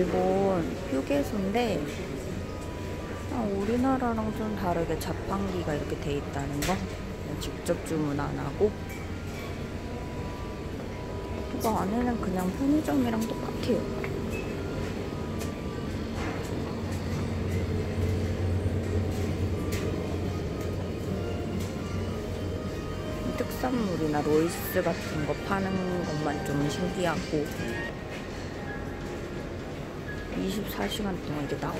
일본 휴게소인데 아, 우리나라랑 좀 다르게 자판기가 이렇게 돼 있다는 거? 직접 주문 안 하고? 이거 안에는 그냥 편의점이랑 똑같아요. 특산물이나 로이스 같은 거 파는 것만 좀 신기하고 24시간 동안 이게 나와.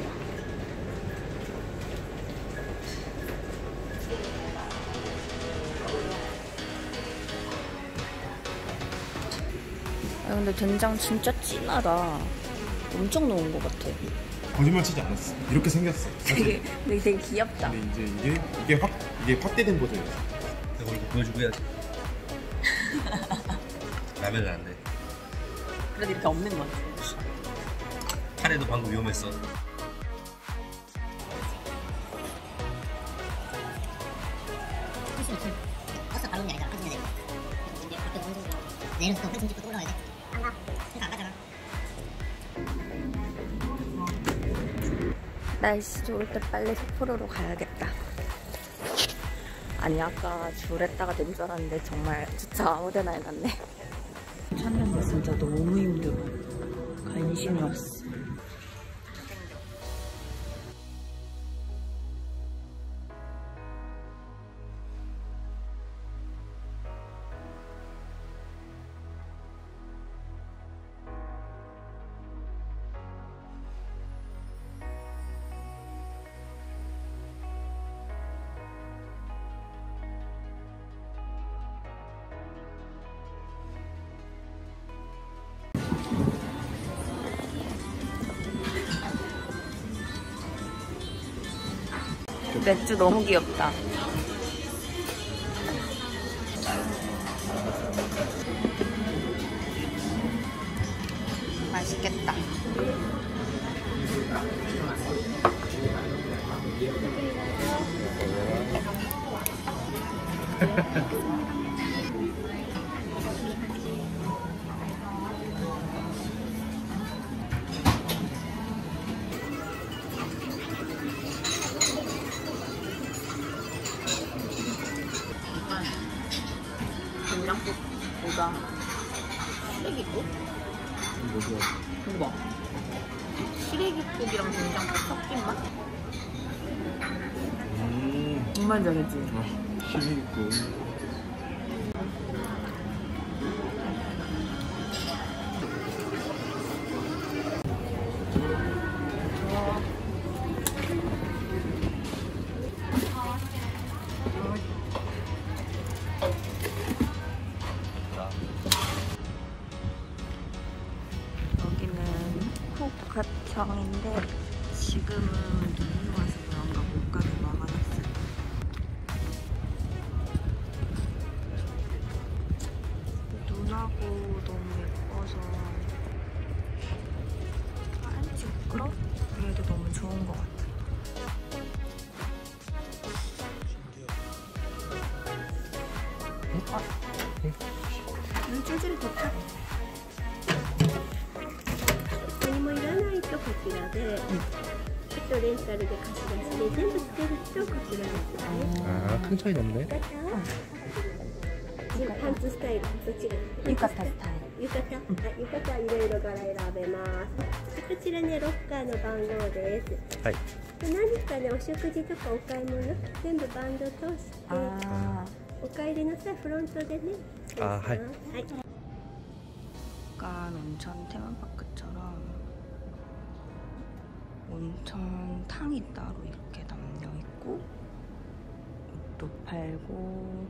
아 근데 된장 진짜 진하다. 엄청 넣은 것 같아. 거짓말 치지 않았어. 이렇게 생겼어. 되게 되게, 되게 귀엽다. 근데 이제 이게 이게 확 이게 확대된 버전이었어. 내가 이거 보여주고 해야지. 라면은 안 돼. 그래도 이렇게 없는 것같 아. 카레도 방금 위험했어. 버스 아니잖아. 한숨 내려서 한숨 또 올라가야 돼. 안 가. 안 가잖아. 날씨 좋을 때 빨리 삿포로로 가야겠다. 아니 아까 줄했다가 된 줄 알았는데 정말 주차 아무데나 해놨네. 찾는 게 진짜 너무 힘들어. 간신히 왔어. 맥주 너무 귀엽다. 맛있겠다. 뭐가 시래기국? 이거 봐. 시래기국이랑 된장국 섞인 맛? 음. 정말 잘했지? 시리고. 여기는 후카청인데 지금은 눈이 와서 그런가 못 가게 막아놨어요. 눈하고 너무 예뻐서 아니 부끄러? 그래도 너무 좋은 것 같아. 아, 음, 찌질 도착. 何もいらないとこちらで、あとレンタルで貸し出しで全部つけるとこちらですね。 아, 큰 차이 없네. パンツスタイルどちら？ 유카타 스타일. 浴衣、はい、浴衣はいろいろ柄選べます。こちらねロッカーの番号です。 하이. 何かねお食事とかお買い物全部バンド通して、 아, お帰りの際フロントでね。あはいはい。 약간 온천 테마파크처럼 온천탕이 따로 이렇게 담겨 있고 옷도 팔고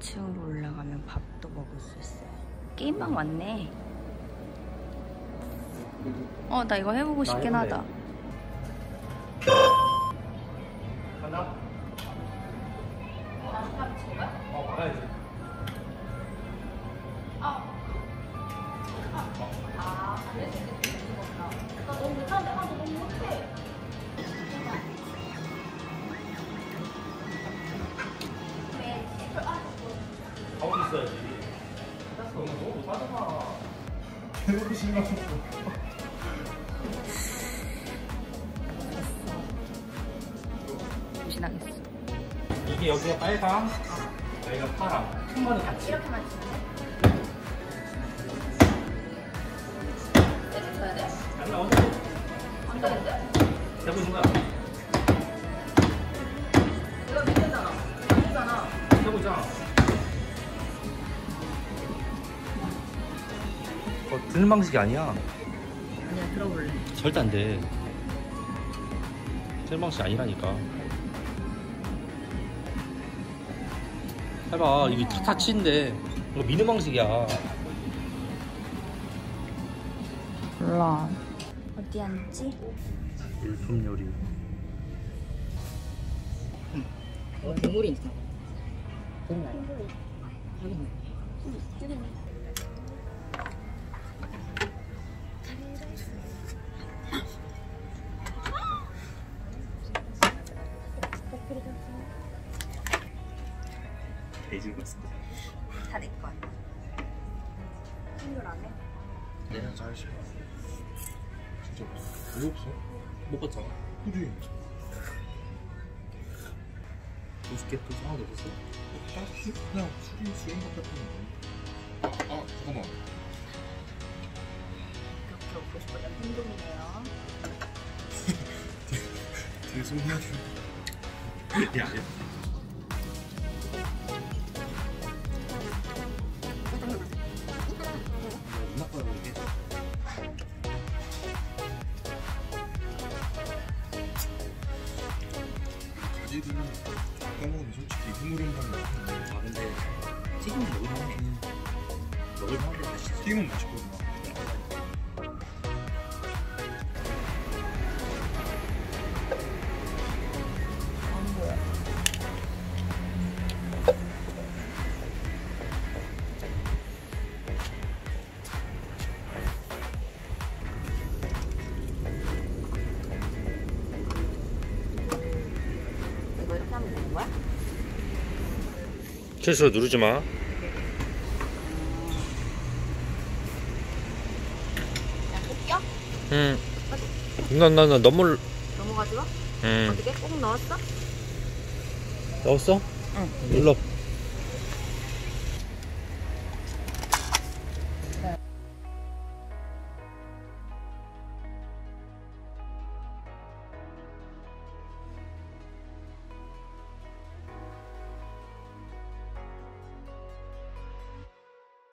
2층으로 올라가면 밥도 먹을 수 있어요. 게임방 왔네. 어 나 이거 해보고 싶긴 하다. 간다? 어, 나가야지. 있어야지. 너무 빠져봐. 대놓고 실망했어. 무신하겠어. 이게 여기가 빨강, 여기가 파랑. 통과는 같이. 이렇게 맞추 됐어야 돼? 안 나오는데? 거예요. 자. 어, 드는 방식이 아니야. 아니야, 들어볼래. 절대 안 돼. 드는 방식이 아니라니까. 해봐, 이게 타치인데. 이거 미는 방식이야. 몰라. 어디 앉지? 일품 요리. 어, 국물이 있어. 돼지 다 내 거야. 한글 안 해? 내가 잘 씹어. 진짜 왜 없어? 못 봤잖아. 그지? 우습게 또 하나도 없었어? 딱히 그냥 술이 수영밥 같은 거. 아 잠깐만. 그렇게 먹고 싶어요. 행동이네요. 돼. 야, 야. 가지를 까먹으면 솔직히 흐물음만 나. 아, 근데 튀김 먹으면 먹을 만한데 맛있어. 튀김은 맛있거든. 실수로 누르지 마. 응. 나나나 너무 넘어가지 마? 응. 어떻게? 꼭 넣었어? 넣었어? 응. 눌러.